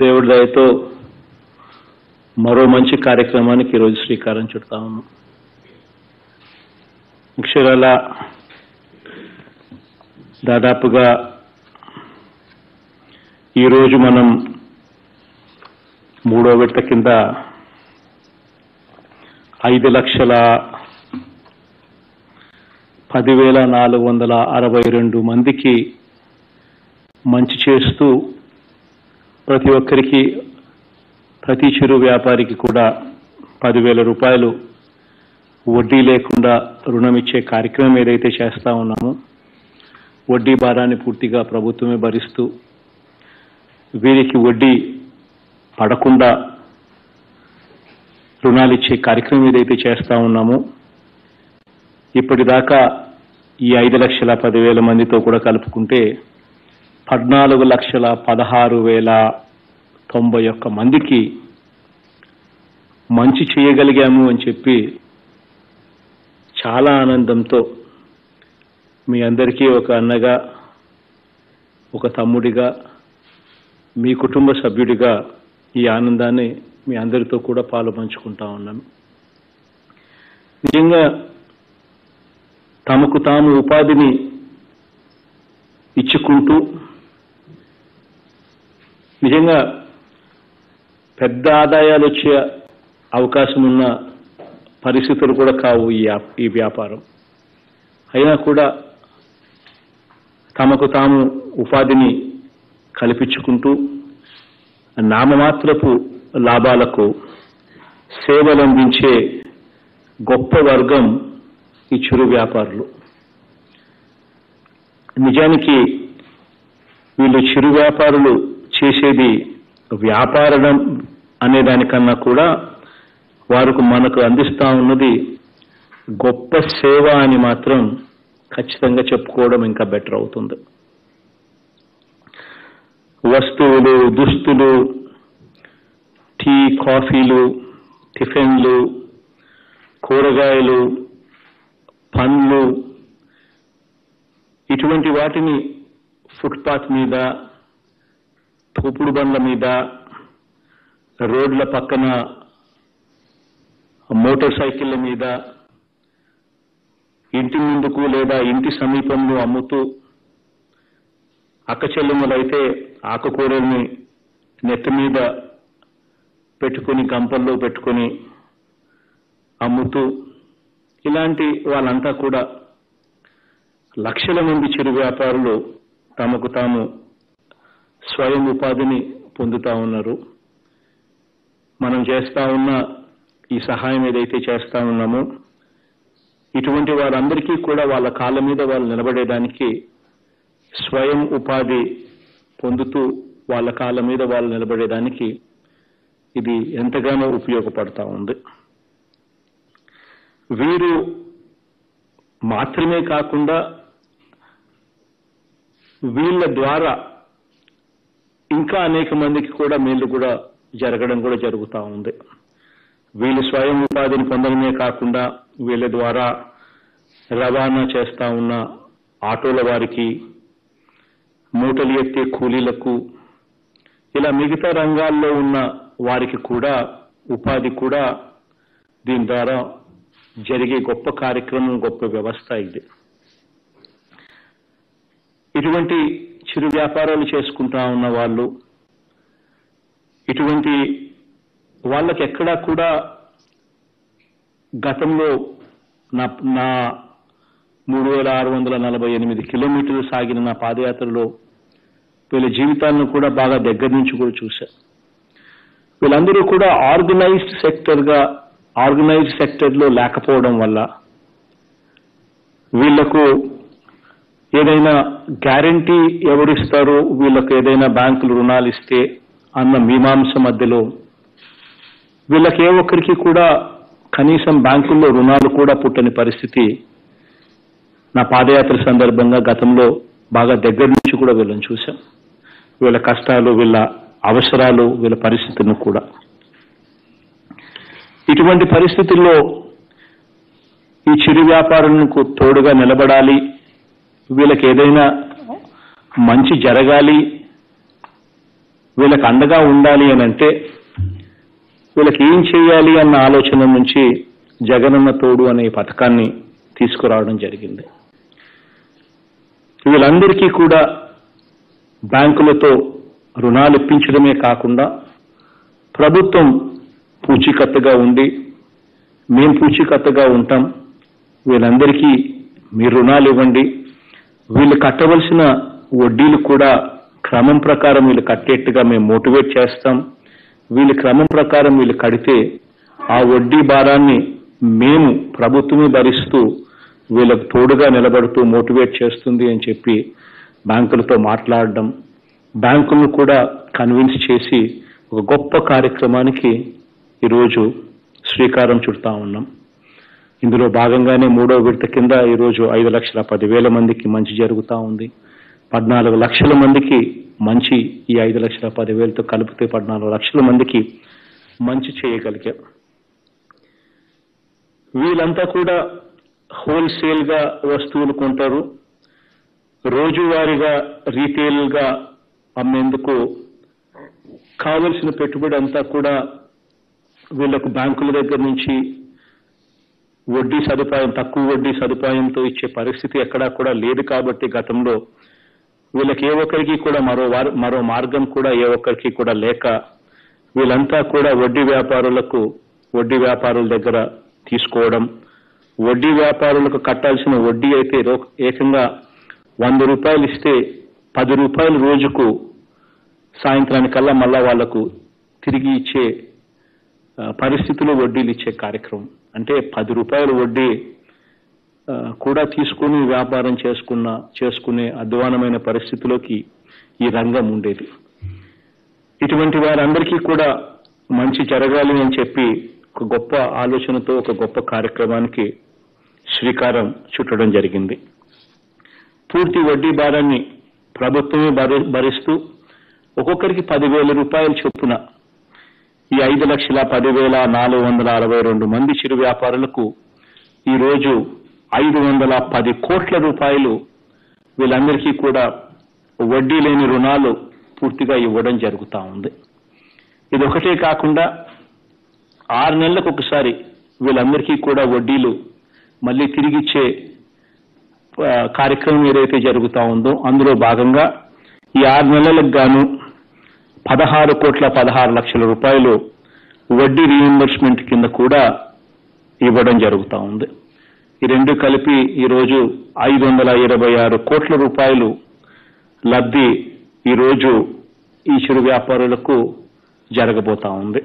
దేవుడి దయతో మరో మంచి కార్యక్రమానికి ఈరోజు శ్రీకారం చుడతా ఉన్నాం. అక్షరాల దాదాపుగా ఈరోజు మనం మూడో విడత కింద ఐదు లక్షల పదివేల నాలుగు వందల అరవై రెండు మందికి మంచి చేస్తూ ప్రతి ఒక్కరికి ప్రతి చిరు వ్యాపారికి కూడా పదివేల రూపాయలు వడ్డీ లేకుండా రుణం ఇచ్చే కార్యక్రమం ఏదైతే చేస్తా ఉన్నామో వడ్డీ భారాన్ని పూర్తిగా ప్రభుత్వమే భరిస్తూ వీరికి వడ్డీ పడకుండా రుణాలు ఇచ్చే కార్యక్రమం ఏదైతే చేస్తా ఉన్నామో ఇప్పటిదాకా ఈ ఐదు లక్షల పదివేల మందితో కూడా కలుపుకుంటే పద్నాలుగు లక్షల పదహారు వేల తొంభై ఒక్క మందికి మంచి చేయగలిగాము అని చెప్పి చాలా ఆనందంతో మీ అందరికీ ఒక అన్నగా ఒక తమ్ముడిగా మీ కుటుంబ సభ్యుడిగా ఈ ఆనందాన్ని మీ అందరితో కూడా పాలు పంచుకుంటా ఉన్నాను నిజంగా తమకు తాము ఉపాధిని ఇచ్చుకుంటూ నిజంగా పెద్ద ఆదాయాలు వచ్చే అవకాశం ఉన్న పరిస్థితులు కూడా కావు ఈ ఈ వ్యాపారం. అయినా కూడా తమకు తాము ఉపాధిని కల్పించుకుంటూ నామమాత్రపు లాభాలకు సేవలు అందించే గొప్ప వర్గం ఈ చిరు వ్యాపారులు. నిజానికి వీళ్ళు చిరు వ్యాపారులు చేసేది వ్యాపారం అనే దానికన్నా కూడా వారికి మనకు అందిస్తా ఉన్నది గొప్ప సేవ అని మాత్రం ఖచ్చితంగా చెప్పుకోవడం ఇంకా బెటర్ అవుతుంది. వస్తువులు దుస్తులు టీ కాఫీలు టిఫిన్లు కూరగాయలు పండ్లు ఇటువంటి వాటిని ఫుట్పాత్ మీద తోపుడు బండ్ల మీద రోడ్ల పక్కన మోటార్ సైకిళ్ళ మీద ఇంటి ముందుకు లేదా ఇంటి సమీపంలో అమ్ముతూ అక్కచెల్లెములైతే ఆకుకూరల్ని నెత్తి మీద పెట్టుకుని గంపల్లో పెట్టుకుని అమ్ముతూ ఇలాంటి వాళ్ళంతా కూడా లక్షల మంది చిరు వ్యాపారులు తమకు తాము స్వయం ఉపాధిని పొందుతా ఉన్నారు. మనం చేస్తా ఉన్న ఈ సహాయం ఏదైతే చేస్తా ఉన్నామో ఇటువంటి వారందరికీ కూడా వాళ్ళ కాళ్ళ మీద వాళ్ళు నిలబడేదానికి స్వయం ఉపాధి పొందుతూ వాళ్ళ కాళ్ళ మీద వాళ్ళు నిలబడేదానికి ఇది ఎంతగానో ఉపయోగపడతా ఉంది. వీరు మాత్రమే కాకుండా వీళ్ళ ద్వారా ఇంకా అనేక మందికి కూడా మేలు కూడా జరగడం కూడా జరుగుతూ ఉంది. వీళ్ళు స్వయం ఉపాధిని పొందడమే కాకుండా వీళ్ళ ద్వారా రవాణా చేస్తా ఉన్న ఆటోల వారికి మూటలు ఎత్తే కూలీలకు ఇలా మిగతా రంగాల్లో ఉన్న వారికి కూడా ఉపాధి కూడా దీని ద్వారా జరిగే గొప్ప కార్యక్రమం గొప్ప వ్యవస్థ ఇది. ఇటువంటి చిరు వ్యాపారాలు చేసుకుంటా ఉన్న వాళ్ళు ఇటువంటి వాళ్ళకి ఎక్కడా కూడా గతంలో నా నా మూడు వేల ఆరు వందల నలభై ఎనిమిది కిలోమీటర్లు సాగిన నా పాదయాత్రలో వీళ్ళ జీవితాలను కూడా బాగా దగ్గర నుంచి కూడా చూశారు వీళ్ళందరూ కూడా ఆర్గనైజ్డ్ సెక్టర్గా ఆర్గనైజ్డ్ సెక్టర్లో లేకపోవడం వల్ల వీళ్ళకు ఏదైనా గ్యారంటీ ఎవరిస్తారో వీళ్ళకు ఏదైనా బ్యాంకులు రుణాలు ఇస్తే అన్న మీమాంస మధ్యలో వీళ్ళకి ఏ ఒక్కరికి కూడా కనీసం బ్యాంకుల్లో రుణాలు కూడా పుట్టని పరిస్థితి నా పాదయాత్ర సందర్భంగా గతంలో బాగా దగ్గర నుంచి కూడా వీళ్ళని చూశాం. వీళ్ళ కష్టాలు వీళ్ళ అవసరాలు వీళ్ళ పరిస్థితులను కూడా. ఇటువంటి పరిస్థితుల్లో ఈ చిరు వ్యాపారులకు తోడుగా నిలబడాలి. వీళ్ళకి ఏదైనా మంచి జరగాలి వీళ్ళకి అండగా ఉండాలి అని అంటే వీళ్ళకి ఏం చేయాలి అన్న ఆలోచన నుంచి జగనన్న తోడు అనే పథకాన్ని తీసుకురావడం జరిగింది. వీళ్ళందరికీ కూడా బ్యాంకులతో రుణాలు ఇప్పించడమే కాకుండా ప్రభుత్వం పూచీకత్తుగా ఉండి మేం పూచీకత్తుగా ఉంటాం వీళ్ళందరికీ మీరు రుణాలు ఇవ్వండి వీళ్ళు కట్టవలసిన వడ్డీలు కూడా క్రమం ప్రకారం వీళ్ళు కట్టేట్టుగా మేము మోటివేట్ చేస్తాం. వీళ్ళు క్రమం ప్రకారం వీళ్ళు కడితే ఆ వడ్డీ భారాన్ని మేము ప్రభుత్వమే భరిస్తూ వీళ్ళకు తోడుగా నిలబడుతూ మోటివేట్ చేస్తుంది అని చెప్పి బ్యాంకులతో మాట్లాడడం బ్యాంకులను కూడా కన్విన్స్ చేసి ఒక గొప్ప కార్యక్రమానికి ఈరోజు శ్రీకారం చుడతా ఉన్నాం. ఇందులో భాగంగానే మూడో విడత కింద ఈరోజు ఐదు లక్షల పదివేల మందికి మంచి జరుగుతూ ఉంది. పద్నాలుగు లక్షల మందికి మంచి ఈ ఐదు లక్షల పదివేలతో కలిపితే పద్నాలుగు లక్షల మందికి మంచి చేయగలిగాం. వీళ్ళంతా కూడా హోల్సేల్గా వస్తువులు కొంటారు. రోజువారీగా రీటైల్గా అమ్మేందుకు కావలసిన పెట్టుబడి అంతా కూడా వీళ్ళకు బ్యాంకుల దగ్గర నుంచి వడ్డీ సదుపాయం తక్కువ వడ్డీ సదుపాయంతో ఇచ్చే పరిస్థితి ఎక్కడా కూడా లేదు కాబట్టి గతంలో వీళ్ళకి ఏ ఒక్కరికి కూడా మరో వార్- మరో మార్గం కూడా ఏ ఒక్కరికి కూడా లేక వీళ్ళంతా కూడా వడ్డీ వ్యాపారులకు వడ్డీ వ్యాపారుల దగ్గర తీసుకోవడం వడ్డీ వ్యాపారులకు కట్టాల్సిన వడ్డీ అయితే రో- ఏకంగా వంద రూపాయలు ఇస్తే పది రూపాయలు రోజుకు సాయంత్రానికల్లా మళ్ళా వాళ్ళకు తిరిగి ఇచ్చే పరిస్థితిలో వడ్డీలు ఇచ్చే కార్యక్రమం. అంటే పది రూపాయల వడ్డీ కూడా తీసుకుని వ్యాపారం చేసుకున్న చేసుకునే అధ్వానమైన పరిస్థితిలోకి ఈ రంగం ఉండేది. ఇటువంటి వారందరికీ కూడా మంచి జరగాలి అని చెప్పి ఒక గొప్ప ఆలోచనతో ఒక గొప్ప కార్యక్రమానికి శ్రీకారం చుట్టడం జరిగింది. పూర్తి వడ్డీ భారాన్ని ప్రభుత్వమే భరిస్తూ ఒక్కొక్కరికి పదివేల రూపాయల చొప్పున ఈ ఐదు లక్షల పదివేల నాలుగు వందల అరవై రెండు మంది చిరు వ్యాపారులకు ఈరోజు ఐదు వందల పది కోట్ల రూపాయలు వీళ్ళందరికీ కూడా వడ్డీ లేని రుణాలు పూర్తిగా ఇవ్వడం జరుగుతూ ఉంది. ఇది ఒకటే కాకుండా ఆరు నెలలకు ఒకసారి వీళ్ళందరికీ కూడా వడ్డీలు మళ్ళీ తిరిగిచ్చే కార్యక్రమం ఏదైతే జరుగుతూ ఉందో అందులో భాగంగా ఈ ఆరు నెలలకు గాను పదహారు కోట్ల పదహారు లక్షల రూపాయలు వడ్డీ రీఎంబర్స్మెంట్ కింద కూడా ఇవ్వడం జరుగుతూ ఉంది. ఈ రెండు కలిపి ఈరోజు ఐదు వందల ఇరవై ఆరు కోట్ల రూపాయలు లబ్ధి ఈరోజు ఈ చిరు వ్యాపారులకు జరగబోతా ఉంది.